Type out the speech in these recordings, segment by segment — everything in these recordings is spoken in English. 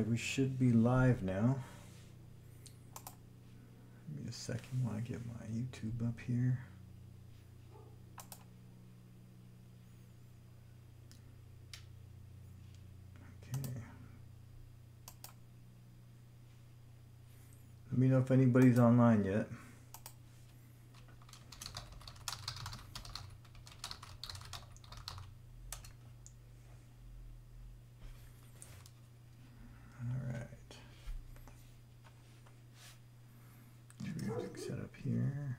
right, we should be live now. Give me a second while I get my YouTube up here. Okay. Let me know if anybody's online yet. All right. Music set up here.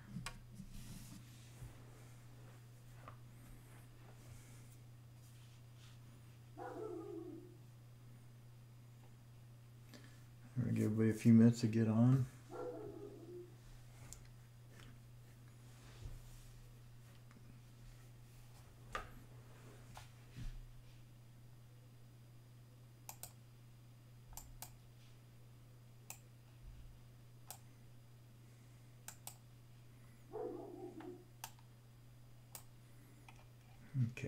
I'm gonna give everybody a few minutes to get on. Okay,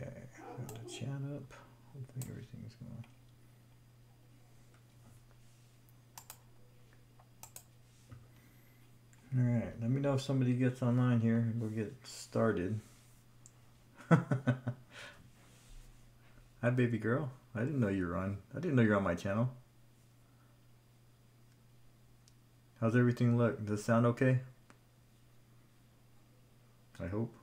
got the chat up. Hopefully everything's going. All right, let me know if somebody gets online here and we'll get started. Hi, baby girl. I didn't know you were on. I didn't know you're on my channel. How's everything look? Does it sound okay? I hope.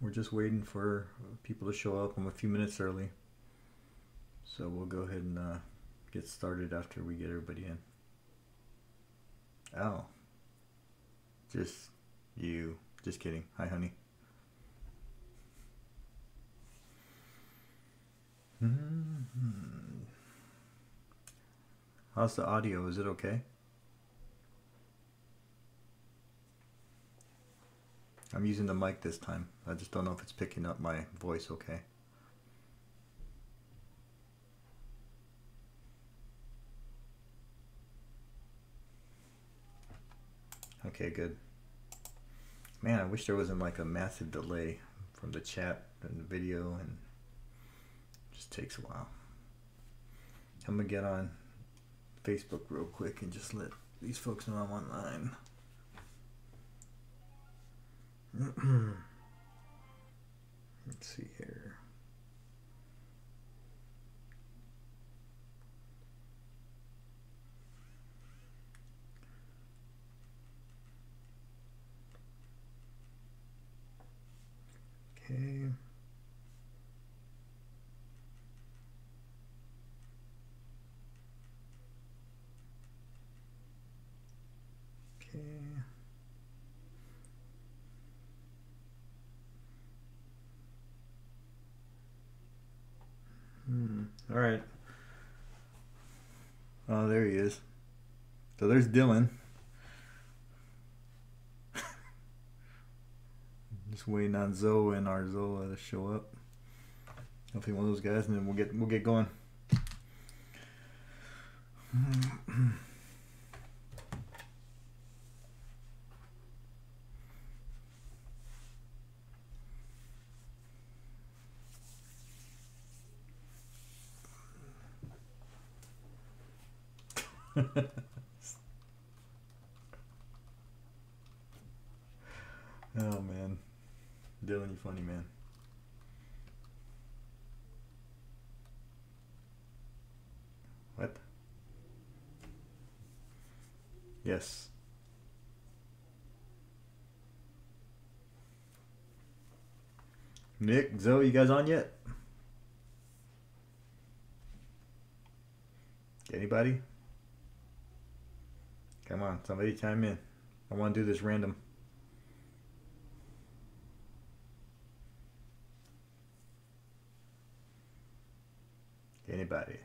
We're just waiting for people to show up. I'm a few minutes early. So we'll go ahead and uh, get started after we get everybody in. Oh. Just you. Just kidding. Hi, honey. Mhm. How's the audio? Is it okay? I'm using the mic this time. I just don't know if it's picking up my voice okay. Okay, good. Man, I wish there wasn't like a massive delay from the chat and the video and just takes a while. I'm gonna get on Facebook real quick and just let these folks know I'm online. Let's see here. Okay. Okay. Hmm. All right. Oh, there he is. So there's Dylan. Just waiting on Zoe and Arzola to show up. Hopefully one of those guys, and then we'll get we'll get going. oh man, Dylan, you funny man. What? Yes. Nick, Zoe, you guys on yet? Anybody? Come on, somebody chime in. I want to do this random. Anybody?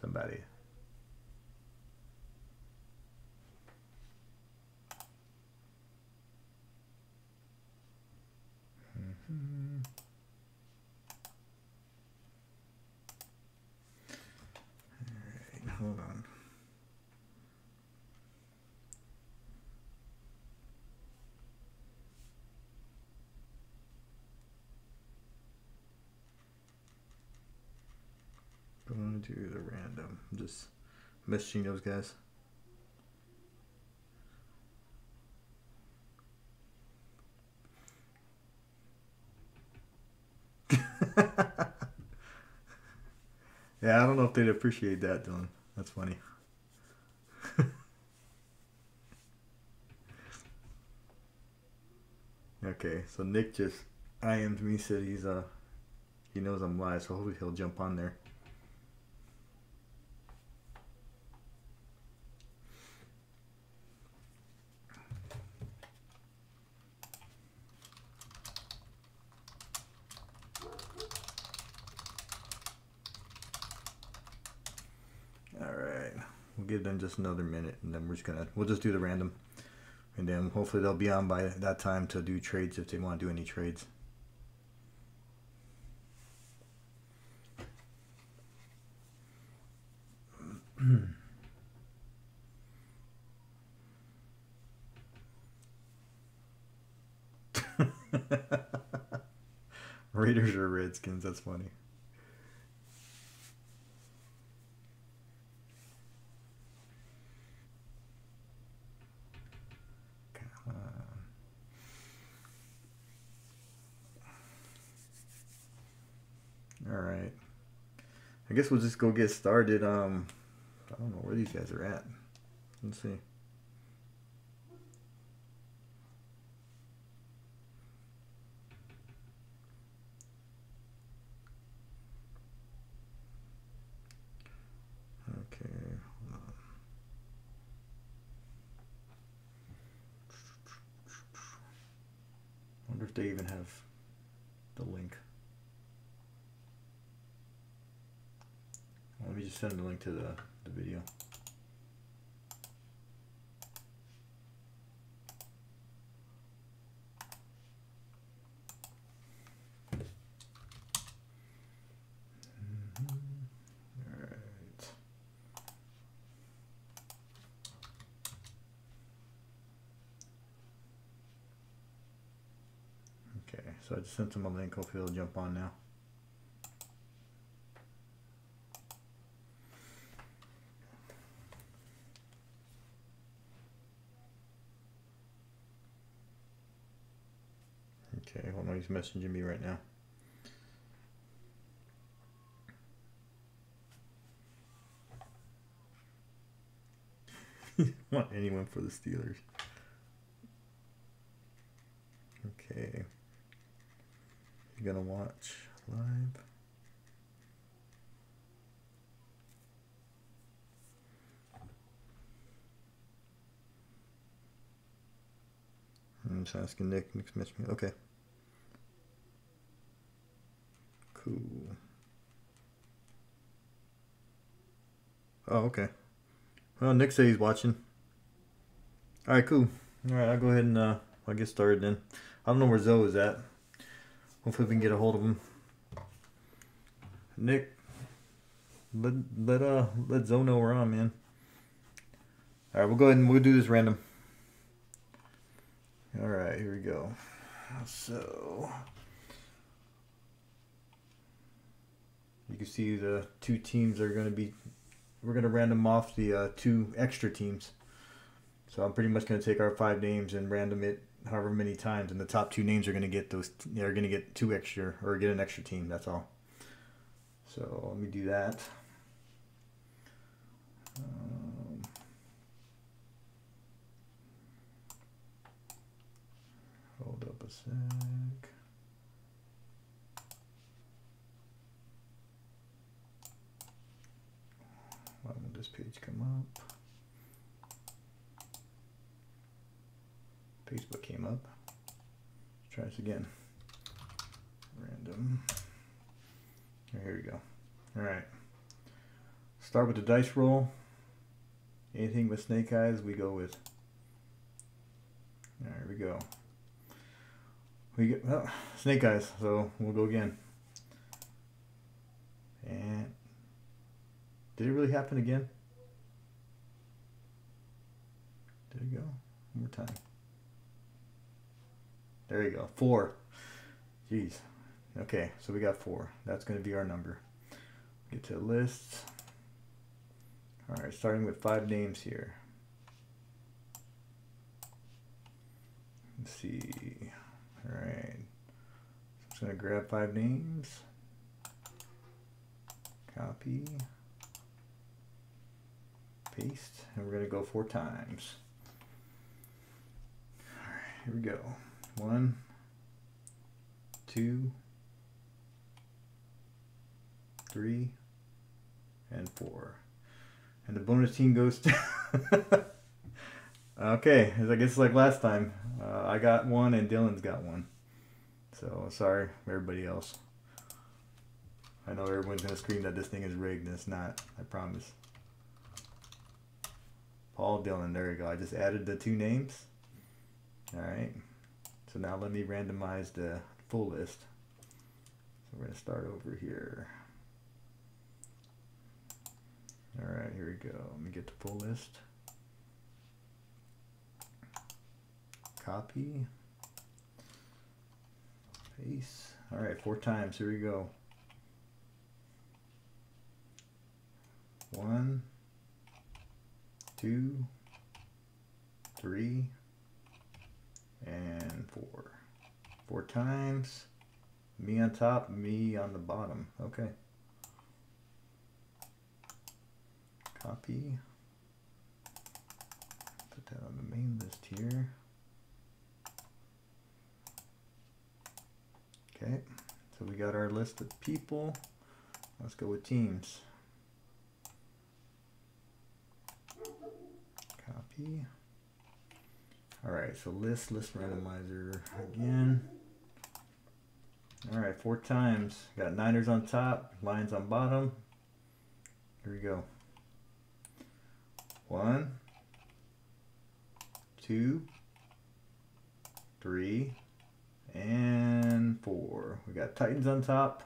Somebody. Mhm. All right, hold on. do the random. Just messaging those guys. yeah, I don't know if they'd appreciate that, Dylan. That's funny. okay, so Nick just IM'd me, said he's uh he knows I'm live, so hopefully he'll jump on there. We'll give them just another minute, and then we're just gonna we'll just do the random, and then hopefully they'll be on by that time to do trades if they want to do any trades. Raiders or Redskins? That's funny. All right. I guess we'll just go get started. Um, I don't know where these guys are at. Let's see. Okay. wonder if they even have the link. Just send the link to the, the video. Mm-hmm. Okay, so I just sent him a link. Hopefully he'll jump on now. He's messaging me right now. want anyone for the Steelers. Okay. You're gonna watch live. I'm just asking Nick. Nick's messaging me. Okay. Oh, okay. Well, Nick said he's watching. All right, cool. All right, I'll go ahead and uh, I'll get started then. I don't know where Zoe is at. Hopefully, we can get a hold of him. Nick, let let uh let Zoe know we're on, man. All right, we'll go ahead and we'll do this random. All right, here we go. So. You can see the two teams are going to be we're going to random off the uh, two extra teams. So i'm pretty much going to take our five names and random it however many times and the top two names are going to get those they're going to get two extra or get an extra team that's all. So let me do that. Um, hold up a sec this page come up? Facebook came up. Let's try this again. Random. Here we go. All right. Start with the dice roll. Anything with snake eyes, we go with. There we go. We get oh, snake eyes, so we'll go again. And did it really happen again? There you go. One more time. There you go. Four. Jeez. Okay, so we got four. That's going to be our number. Get to lists. All right, starting with five names here. Let's see. All right. So I'm just going to grab five names. Copy. Paste. And we're going to go four times. All right, here we go. One, two, three, and four. And the bonus team goes to... okay, as I guess like last time. Uh, I got one and Dylan's got one. So sorry everybody else. I know everyone's going to scream that this thing is rigged and it's not. I promise. Paul Dillon, there you go. I just added the two names. Alright. So now let me randomize the full list. So we're going to start over here. All right, here we go. Let me get the full list. Copy. Paste. All right, four times. Here we go. One, two, three, and four. Four times. Me on top, me on the bottom. Okay. Copy. Put that on the main list here. Okay, so we got our list of people. Let's go with teams. Copy. All right, so list, list randomizer again. All right, four times. Got Niners on top, Lions on bottom. Here we go. One, two, three, and four. We got Titans on top,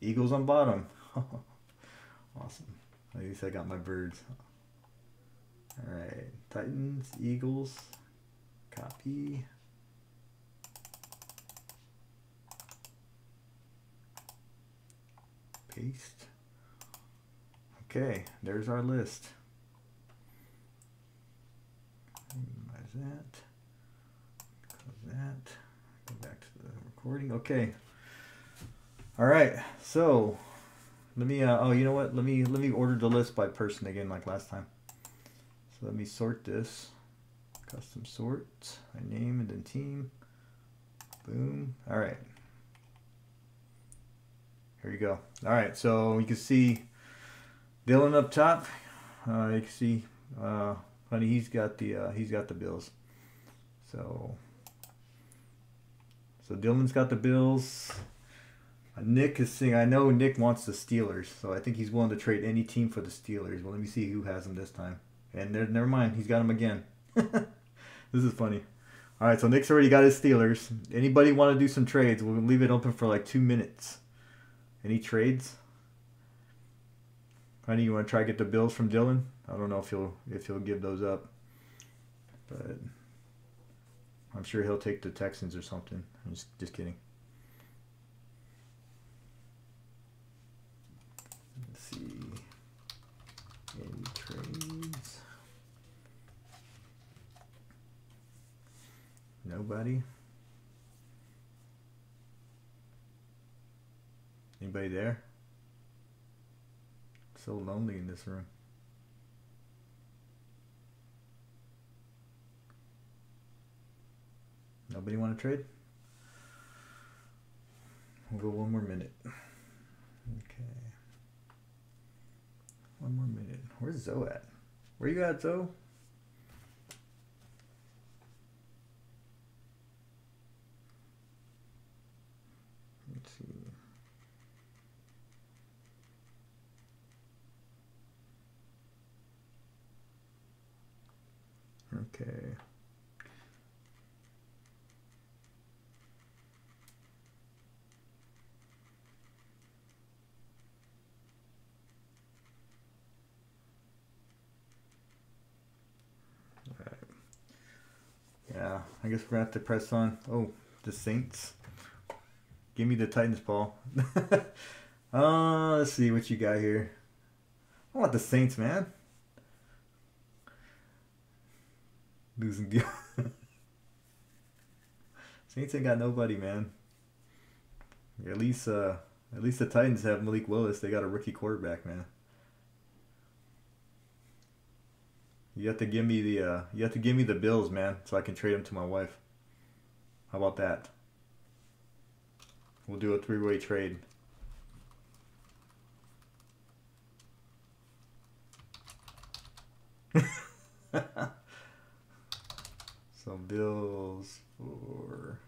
Eagles on bottom. awesome. At least I got my birds. All right, Titans, Eagles, copy. Paste. Okay, there's our list. that. Close that. Go back to the recording. Okay. All right. So let me. Uh, oh, you know what? Let me let me order the list by person again, like last time. Let me sort this. Custom sort. My name and then team. Boom. All right. Here you go. All right. So you can see Dylan up top. Uh, you can see. Uh, Honey, he's got the uh, he's got the Bills. So so Dylan's got the Bills. Uh, Nick is saying I know Nick wants the Steelers, so I think he's willing to trade any team for the Steelers. Well, let me see who has them this time. And there, never mind, he's got them again. this is funny. All right, so Nick's already got his Steelers. Anybody want to do some trades? We'll leave it open for like two minutes. Any trades? Honey, you want to try to get the Bills from Dylan? I don't know if he'll if he'll give those up, but I'm sure he'll take the Texans or something. I'm just just kidding. Let's see. Any trades? Nobody. Anybody there? So lonely in this room. Nobody want to trade? We'll go one more minute. Okay. One more minute. Where's Zoe at? Where you at, Zoe? Let's see. Okay. Yeah, I guess we're gonna have to press on. Oh, the Saints. Give me the Titans, Paul. uh, let's see what you got here. I want the Saints, man. Losing deal. Saints ain't got nobody, man. At least, uh, at least the Titans have Malik Willis. They got a rookie quarterback, man. You have to give me the, uh, you have to give me the Bills, man, so I can trade them to my wife. How about that? We'll do a three-way trade. so Bills for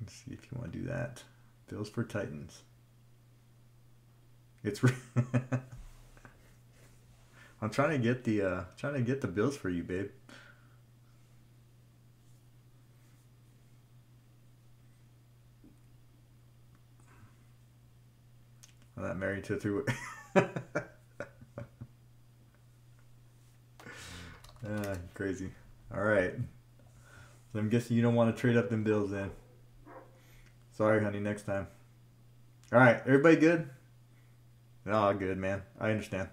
Let's see if you want to do that. Bills for Titans. It's I'm trying to get the uh trying to get the bills for you, babe. I'm not married to through ah, crazy. All right. So I'm guessing you don't want to trade up them bills then. Sorry, honey. Next time. All right. Everybody good? Oh, good, man. I understand.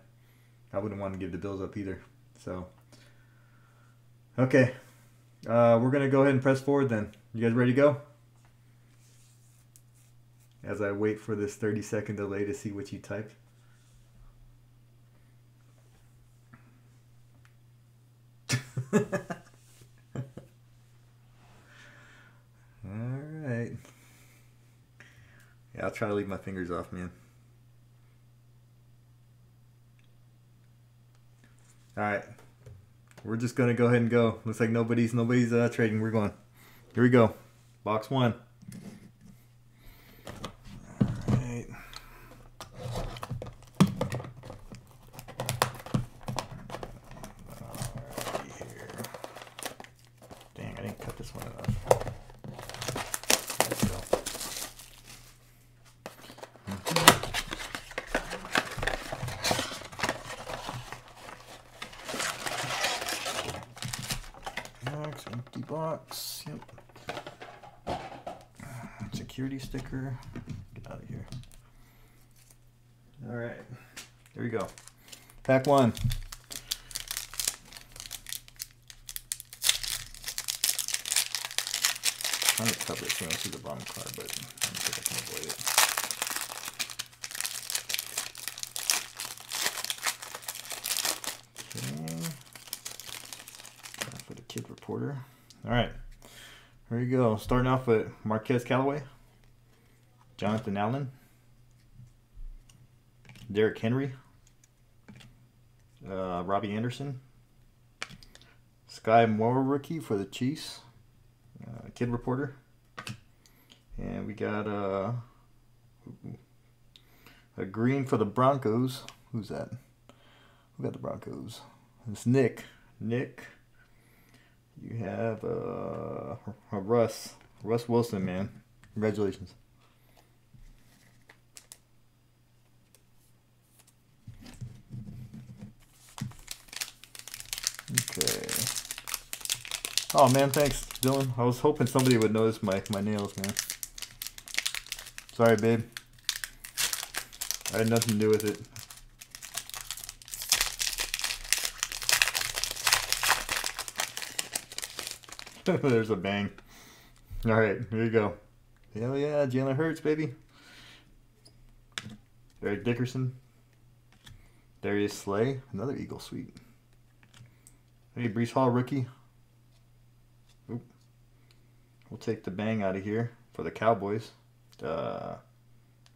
I wouldn't want to give the bills up either. So, okay. Uh, we're going to go ahead and press forward then. You guys ready to go? as I wait for this 30 second delay to see what you type. All right. Yeah, I'll try to leave my fingers off, man. All right. We're just going to go ahead and go. Looks like nobody's nobody's uh, trading. We're going. Here we go. Box 1. Sticker. Get out of here. All right. There we go. Pack one. I'm gonna cover it so you don't see the bottom card, but I don't think I can avoid it. Okay. For the kid reporter. All right. Here we go. Starting off with Marquez Callaway, Jonathan Allen, Derrick Henry, uh, Robbie Anderson, Skyy Moore rookie for the Chiefs, uh, kid reporter, and we got uh, a green for the Broncos. Who's that? Who got the Broncos? It's Nick. Nick. You have uh, Russ. Russ Wilson, man. Congratulations. Okay. Oh man, thanks, Dylan. I was hoping somebody would notice my, my nails, man. Sorry, babe. I had nothing to do with it. There's a bang. All right, here you go. Hell yeah, Jalen Hurts, baby. Eric Dickerson. Darius Slay, another Eagle sweep. Hey, Breece Hall rookie. We'll take the bang out of here for the Cowboys. Uh,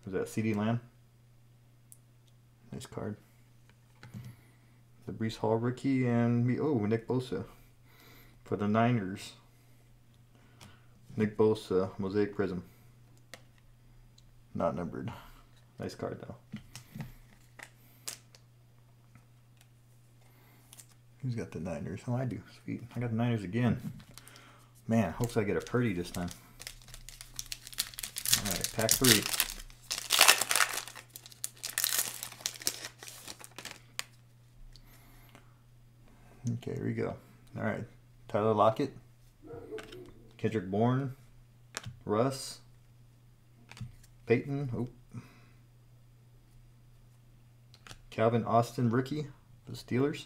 was that CeeDee Lamb? Nice card. The Breece Hall rookie and me. Oh, Nick Bosa for the Niners. Nick Bosa, Mosaic Prism. Not numbered. Nice card though. Who's got the Niners? Oh, I do. Sweet. I got the Niners again. Man, hopefully I get a Purdy this time. Alright, pack three. Okay, here we go. Alright. Tyler Lockett. Kendrick Bourne. Russ. Peyton. Oh. Calvin Austin rookie the Steelers.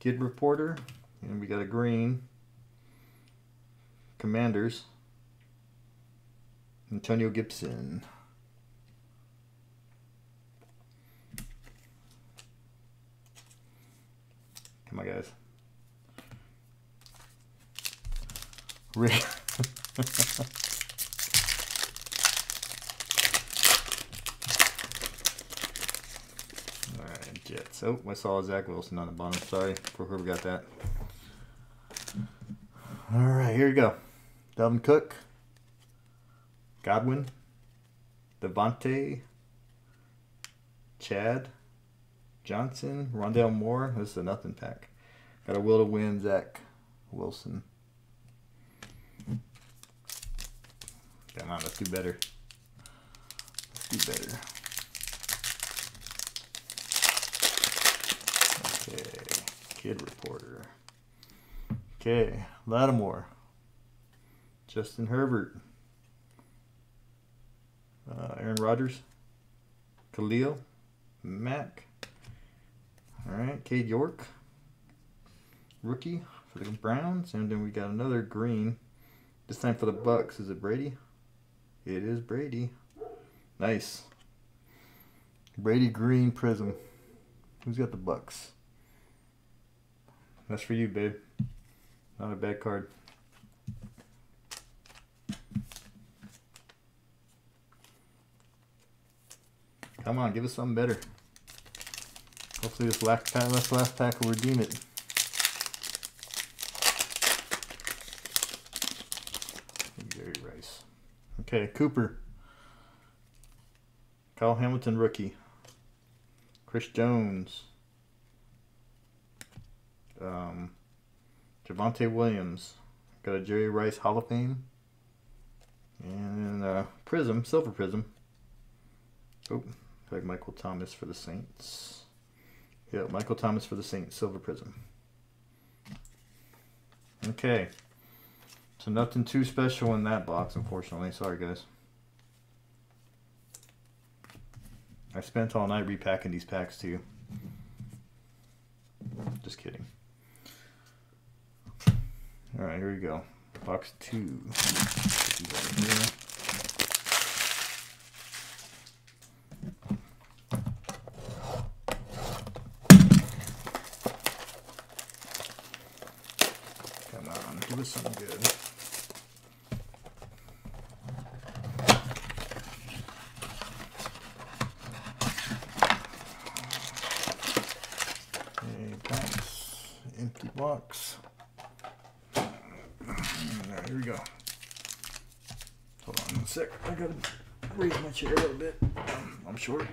Kid Reporter. And we got a green. Commanders. Antonio Gibson. Come on, guys. Rick. Alright, Jets. Oh, I saw Zach Wilson on the bottom. Sorry for whoever got that. Alright, here you go. Dalvin Cook. Godwin. Devontae. Chad. Johnson. Rondale Moore. This is a nothing pack. Got a will to win, Zach Wilson. Come on, let's do better. Let's do better. Okay, kid reporter. Okay, Lattimore. Justin Herbert. Uh, Aaron Rodgers. Khalil. Mack. All right, Cade York. Rookie for the Browns. And then we got another green. This time for the Bucks. Is it Brady? It is Brady. Nice. Brady Green Prism. Who's got the Bucks? That's for you, babe. Not a bad card. Come on, give us something better. Hopefully this last pack, this last pack will redeem it. Jerry Rice. Okay, Cooper. Kyle Hamilton rookie. Chris Jones. Um, Javonte Williams. Got a Jerry Rice Hall of Fame. And uh, Prism, Silver Prism. Oh, like Michael Thomas for the Saints. Yeah, Michael Thomas for the Saints, Silver Prism. Okay. So nothing too special in that box, unfortunately. Sorry, guys. I spent all night repacking these packs, too. Just kidding. All right, here we go. Box two. Come something good. Box, empty box. Right, here we go. Hold on a sec. I gotta raise my chair a little bit. Um, I'm short.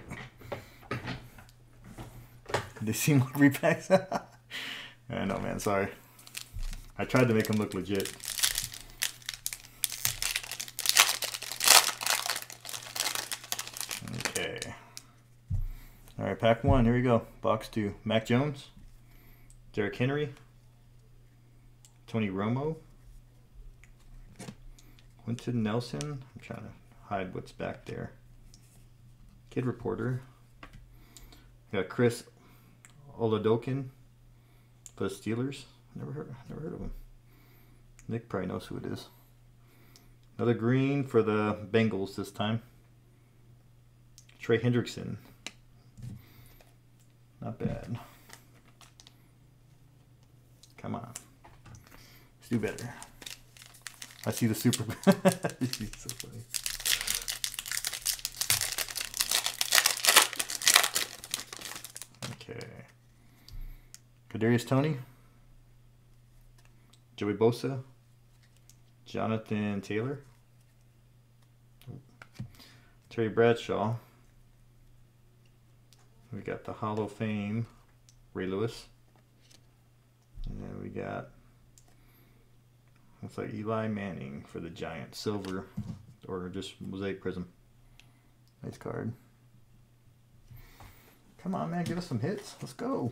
They seem like repacks. I know, man. Sorry. I tried to make them look legit. Okay. All right, pack one. Here we go. Box two. Mac Jones, Derrick Henry, Tony Romo, Quenton Nelson. I'm trying to hide what's back there. Kid Reporter. We got Chris Oladokun for the Steelers. Never heard, never heard of him. Nick probably knows who it is. Another green for the Bengals this time. Trey Hendrickson. Not bad. Come on. Let's do better. I see the super. so funny. Okay. Kadarius Toney. Joey Bosa. Jonathan Taylor. Terry Bradshaw. We got the Hall of Fame, Ray Lewis. And then we got looks like Eli Manning for the Giants, silver or just mosaic prism. Nice card. Come on, man, give us some hits. Let's go.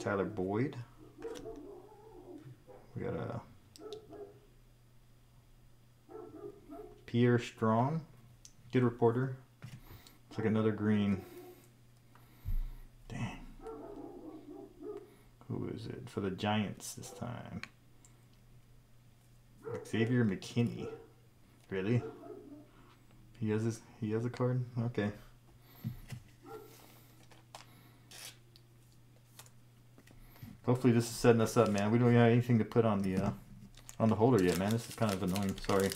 Tyler Boyd. We got a Pierre Strong, good reporter. It's like another green. Dang. Who is it for the Giants this time? Xavier McKinney. Really? He has his he has a card? Okay. Hopefully this is setting us up, man. We don't have anything to put on the uh, on the holder yet, man. This is kind of annoying. Sorry.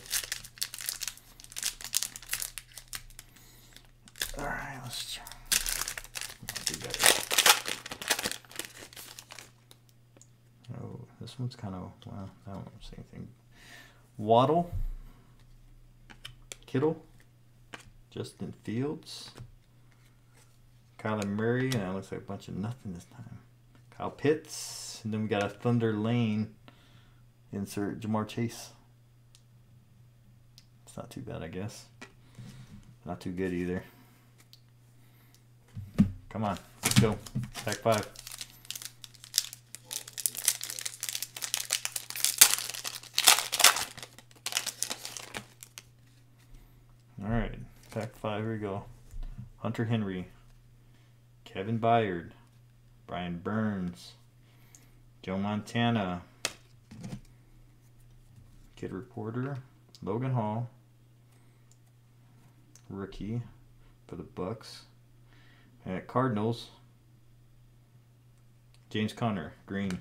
All right, let's try. Do better. Oh, this one's kind of well. I don't say anything. Waddle, Kittle, Justin Fields, Kyler Murray, and it looks like a bunch of nothing this time. Kyle Pitts, and then we got a Thunder Lane. Insert Ja'Marr Chase. It's not too bad, I guess. Not too good either. Come on, let's go. Pack five. All right, pack five. Here we go. Hunter Henry, Kevin Byard, Brian Burns, Joe Montana, Kid Reporter, Logan Hall, rookie for the Bucks. At Cardinals, James Conner, green.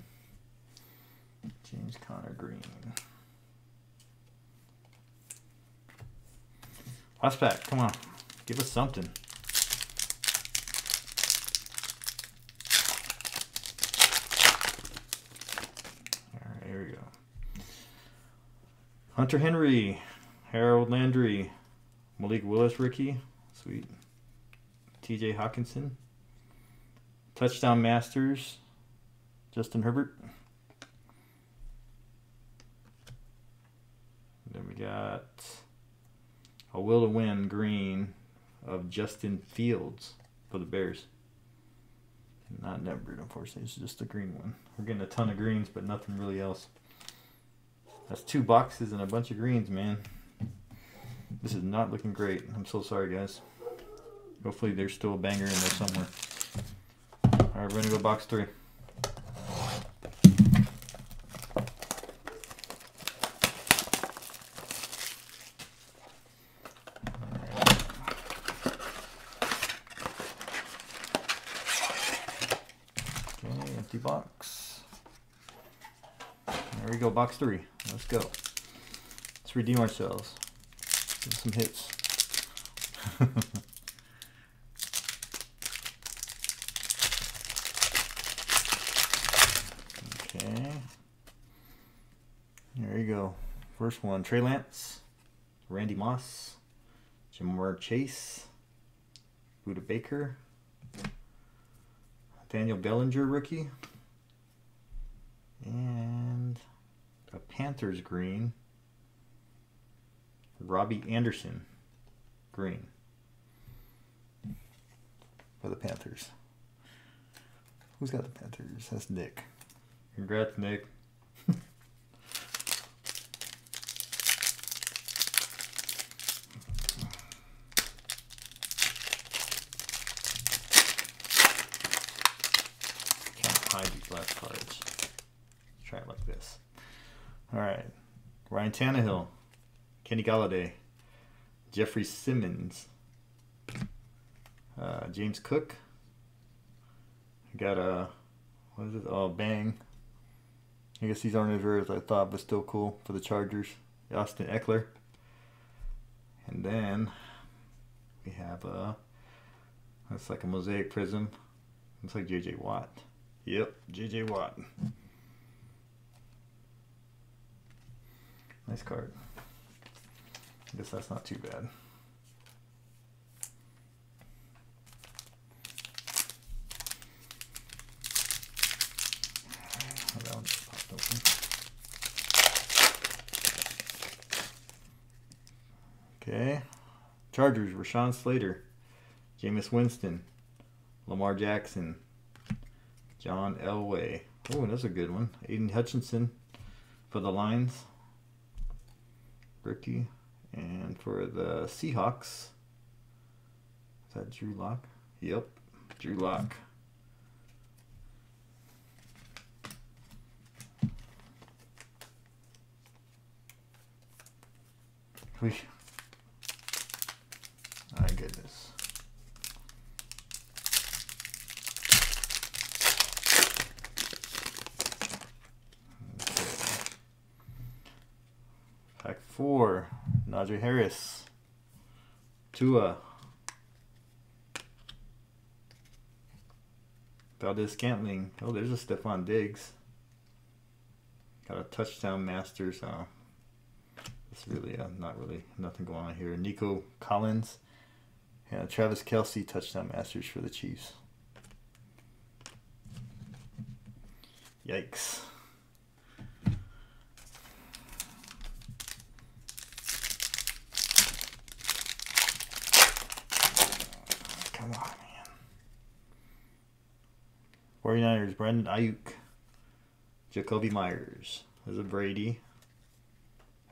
James Conner, green. Last pack, come on. Give us something. Alright, here we go. Hunter Henry, Harold Landry, Malik Willis rookie. Sweet. TJ Hockenson. Touchdown Masters, Justin Herbert. Then we got a will to win green of Justin Fields for the Bears. Not numbered, unfortunately. It's just a green one. We're getting a ton of greens, but nothing really else. That's two boxes and a bunch of greens, man. This is not looking great. I'm so sorry, guys. Hopefully there's still a banger in there somewhere. Alright, we're gonna go box three. Okay, empty box. There we go, box three. Let's go. Let's redeem ourselves. Give some hits. okay. There you go. First one, Trey Lance, Randy Moss, Ja'Marr Chase, Budda Baker, Daniel Bellinger rookie, and a Panthers green, Robbie Anderson green for the Panthers. Who's got the Panthers? That's Nick. Congrats, Nick. Can't hide these last cards. Let's try it like this. All right. Ryan Tannehill, Kenny Golladay, Jeffery Simmons, uh, James Cook. Got a what is it? Oh, bang. I guess these aren't as rare as I thought, but still cool for the Chargers. Austin Ekeler. And then we have a that's like a mosaic prism. Looks like JJ Watt. Yep, JJ Watt. Nice card. I guess that's not too bad. Okay. Chargers, Rashawn Slater, Jameis Winston, Lamar Jackson, John Elway. Oh, that's a good one. Aidan Hutchinson for the Lions. Rookie. And for the Seahawks. Is that Drew Lock? Yep. Drew Lock. We. My goodness. Okay. Pack four. Najee Harris. Tua. Valdes-Scantling. Oh, there's a Stefon Diggs. Got a touchdown master, so it's really uh, not really nothing going on here. Nico Collins. Yeah, Travis Kelce touchdown masters for the Chiefs. Yikes. Come on, man. 49ers, Brandon Aiyuk. Jakobi Meyers. There's a Brady.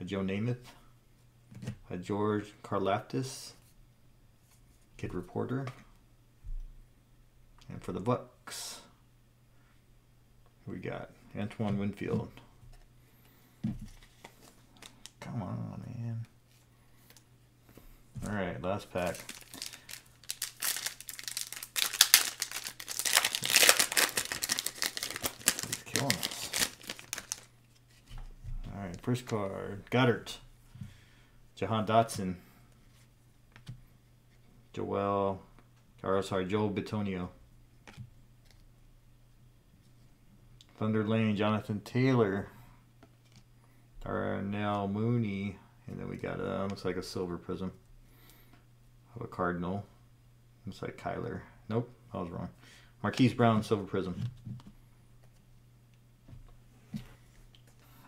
A Joe Namath. A George Karlaftis. Kid Reporter. And for the Bucks, we got Antoine Winfield. Come on, man. All right, last pack. All right, first card, Goddard, Jahan Dotson, Joel, or sorry, Joel Bitonio. Thunder Lane, Jonathan Taylor, Darnell Mooney, and then we got a looks like a silver prism of a cardinal. Looks like Kyler. Nope, I was wrong. Marquise Brown, silver prism.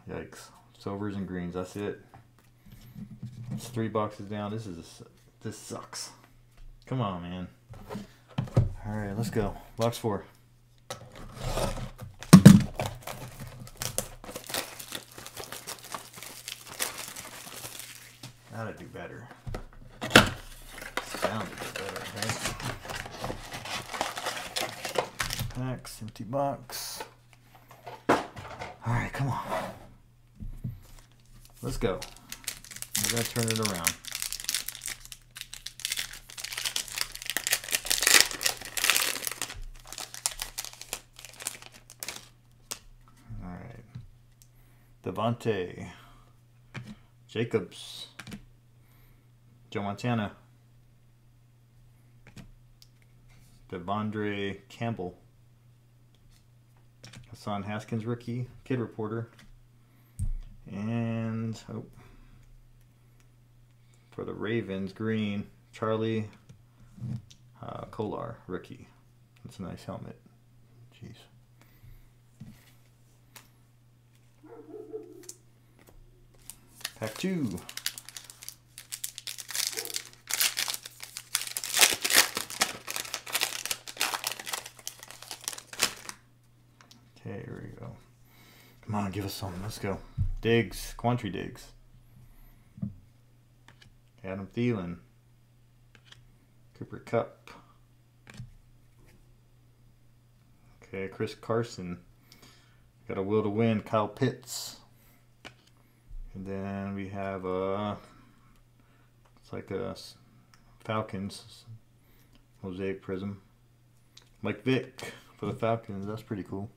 Yikes! Silvers and greens. That's it. It's three boxes down. This is this sucks. Come on, man. All right, let's go. Box four. Better. Bound to do better, right? Packs, empty box. Alright, come on. Let's go. We gotta turn it around. Alright. Devontae. Jacobs. Joe Montana. De'Vondre Campbell. Hassan Haskins rookie, kid reporter. Oh, for the Ravens, green, Charlie uh, Kolar rookie. That's a nice helmet. Jeez. Pack two. Okay, here we go. Come on, give us some. Let's go. Diggs, Quandre Diggs. Adam Thielen. Cooper Kupp. Okay, Chris Carson. Got a will to win, Kyle Pitts. And then we have uh it's like a Falcons mosaic prism. Mike Vick for the Falcons. That's pretty cool.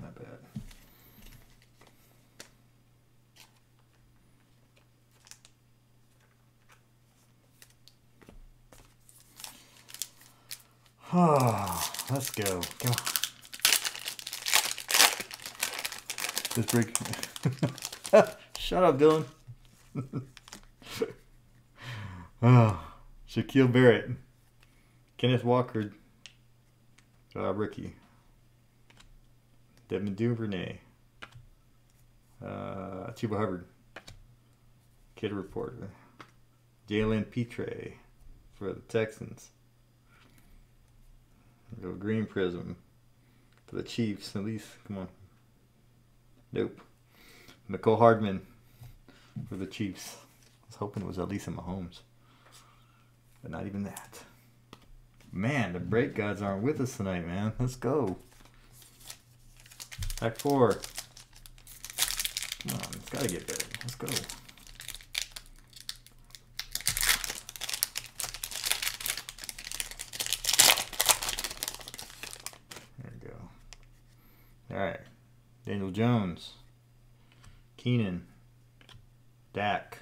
Not bad. Oh, let's go. Come on. Just break. Shut up, Dylan. oh, Shaquil Barrett. Kenneth Walker. Uh, Ricky. Devin Duvernay. Uh, Chuba Hubbard. Kid Reporter. Jalen Pitre for the Texans. Go Green Prism for the Chiefs. At least, come on. Nope. Mecole Hardman for the Chiefs. I was hoping it was Elisa Mahomes. But not even that. Man, the break gods aren't with us tonight, man. Let's go. Pack four. Come on, it's gotta get better. Let's go. There we go. Alright. Daniel Jones. Keenan. Dak.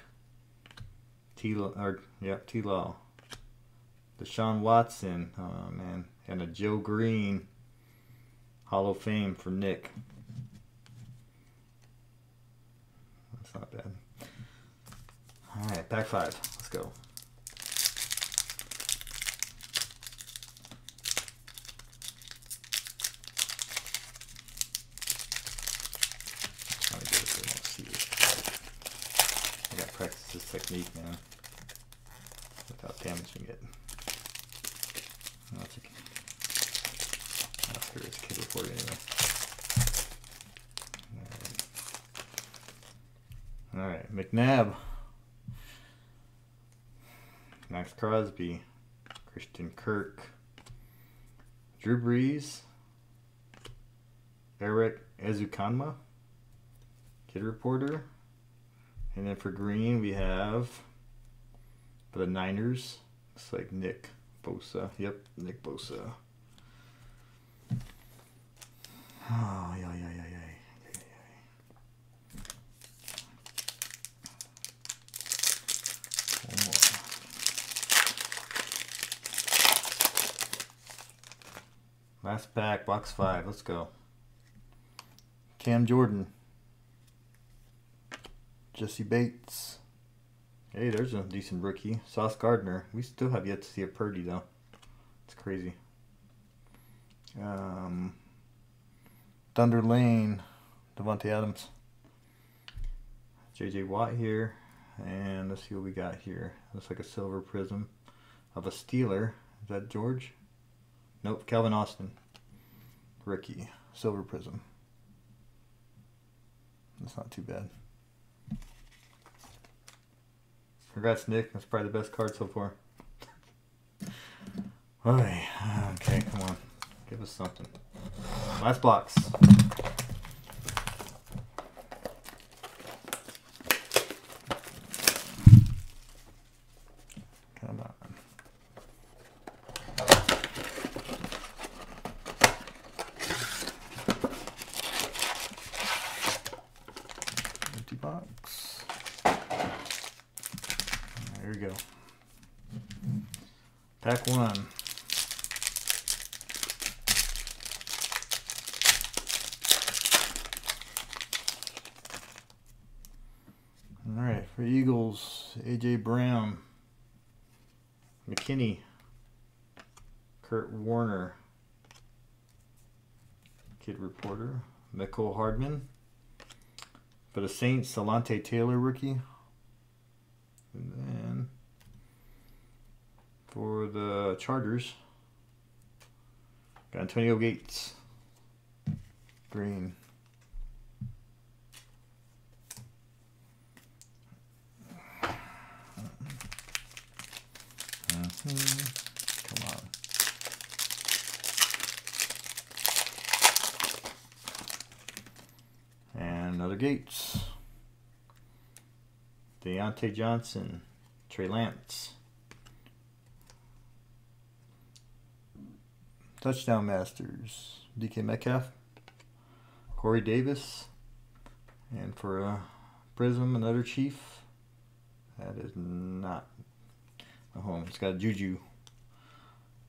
T or yep, T Law. Deshaun Watson. Oh man. And a Joe Greene. Hall of Fame for Nick. That's not bad. Alright, pack five. Let's go. Trying to get it so I don't see it. I this technique, man. Without damaging it. That's it's kid report anyway. Alright. Alright, McNabb. Maxx Crosby. Christian Kirk. Drew Brees. Erik Ezukanma. Kid Reporter. And then for green, we have for the Niners. It's like Nick Bosa. Yep, Nick Bosa. Oh, yeah, yeah, yeah, yeah. Last pack, box five. Let's go. Cam Jordan. Jessie Bates. Hey, there's a decent rookie. Sauce Gardner. We still have yet to see a Purdy, though. It's crazy. Um, Thunder Lane. Davante Adams. JJ Watt here. And let's see what we got here. Looks like a silver prism of a Steeler. Is that George? Nope, Calvin Austin. Rookie. Silver prism. That's not too bad. Congrats, Nick. That's probably the best card so far. Okay, come on. Give us something. Last box. Come on. Empty box. There we go. Pack one. All right, for Eagles, AJ Brown, McKinney, Kurt Warner, Kid Reporter, Mecole Hardman. For the Saints, Salante Taylor rookie. And then for the Chargers, got Antonio Gates, green. Come on. And another Gates. Diontae Johnson, Trey Lance. Touchdown Masters, DK Metcalf, Corey Davis, and for uh, Prism, another Chief. That is not home. It's got a Juju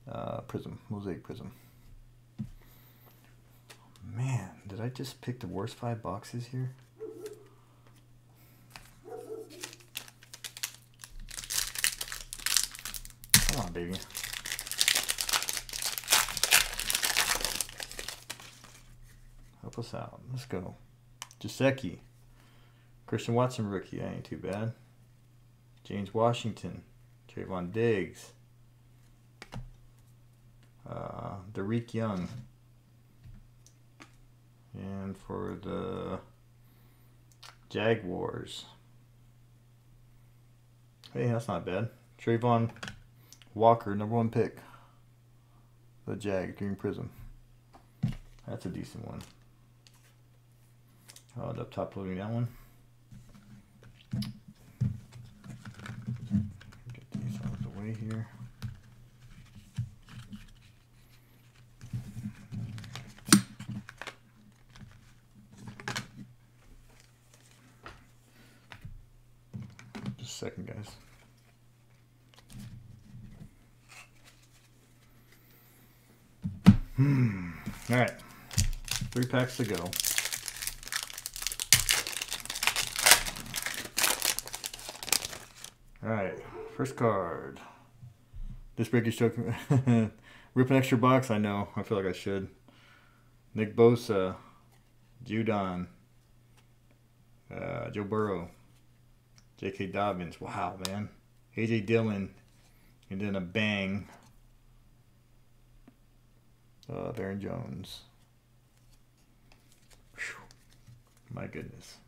uh, Prism, Mosaic Prism. Man, did I just pick the worst five boxes here? Come on, baby. Help us out. Let's go. Jaceki. Christian Watson rookie. That ain't too bad. James Washington, Trevon Diggs, uh, Dareke Young, and for the Jaguars, hey, that's not bad. Travon Walker, number one pick. The Jag Green Prism. That's a decent one. I'll up top loading that one. Get these out of the way here. Just a second, guys. Hmm. All right. Three packs to go. All right. First card. This break is choking. Rip an extra box. I know. I feel like I should. Nick Bosa. Judon. Uh, Joe Burrow. J.K. Dobbins. Wow, man. A.J. Dillon. And then a bang. Uh, Baron Jones. Whew. My goodness.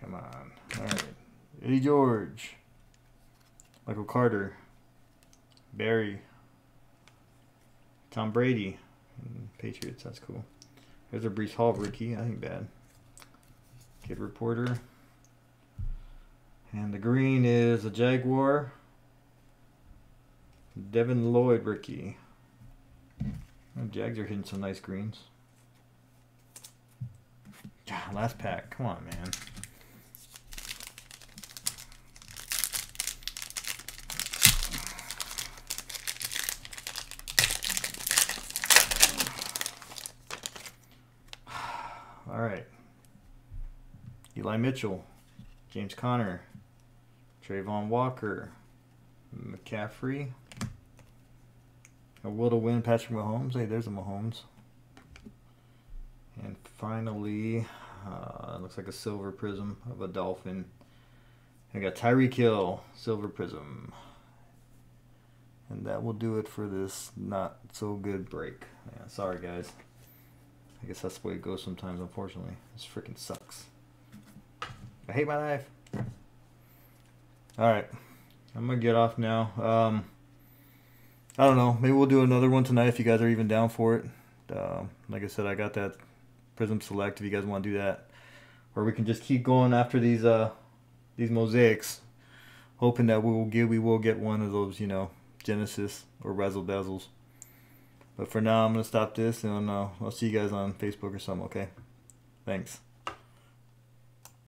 Come on. All right. Eddie George. Michael Carter. Barry. Tom Brady. Patriots. That's cool. There's a Breece Hall rookie. I think bad. Kid Reporter. And the green is a Jaguar. Devin Lloyd rookie. Jags are hitting some nice greens. Last pack. Come on, man. All right. Eli Mitchell, James Conner, Travon Walker, McCaffrey. A will to win Patrick Mahomes. Hey, there's a Mahomes. And finally, uh, looks like a silver prism of a dolphin. I got Tyreek Hill, silver prism. And that will do it for this not so good break. Yeah, sorry, guys. I guess that's the way it goes sometimes, unfortunately. This freaking sucks. I hate my life. Alright. I'm going to get off now. Um, I don't know. Maybe we'll do another one tonight if you guys are even down for it. Um, like I said, I got that Prism Select if you guys want to do that. Or we can just keep going after these uh, these mosaics. Hoping that we will get we will get one of those, you know, Genesis or Razzle Dazzles. But for now, I'm going to stop this and uh, I'll see you guys on Facebook or something, okay? Thanks.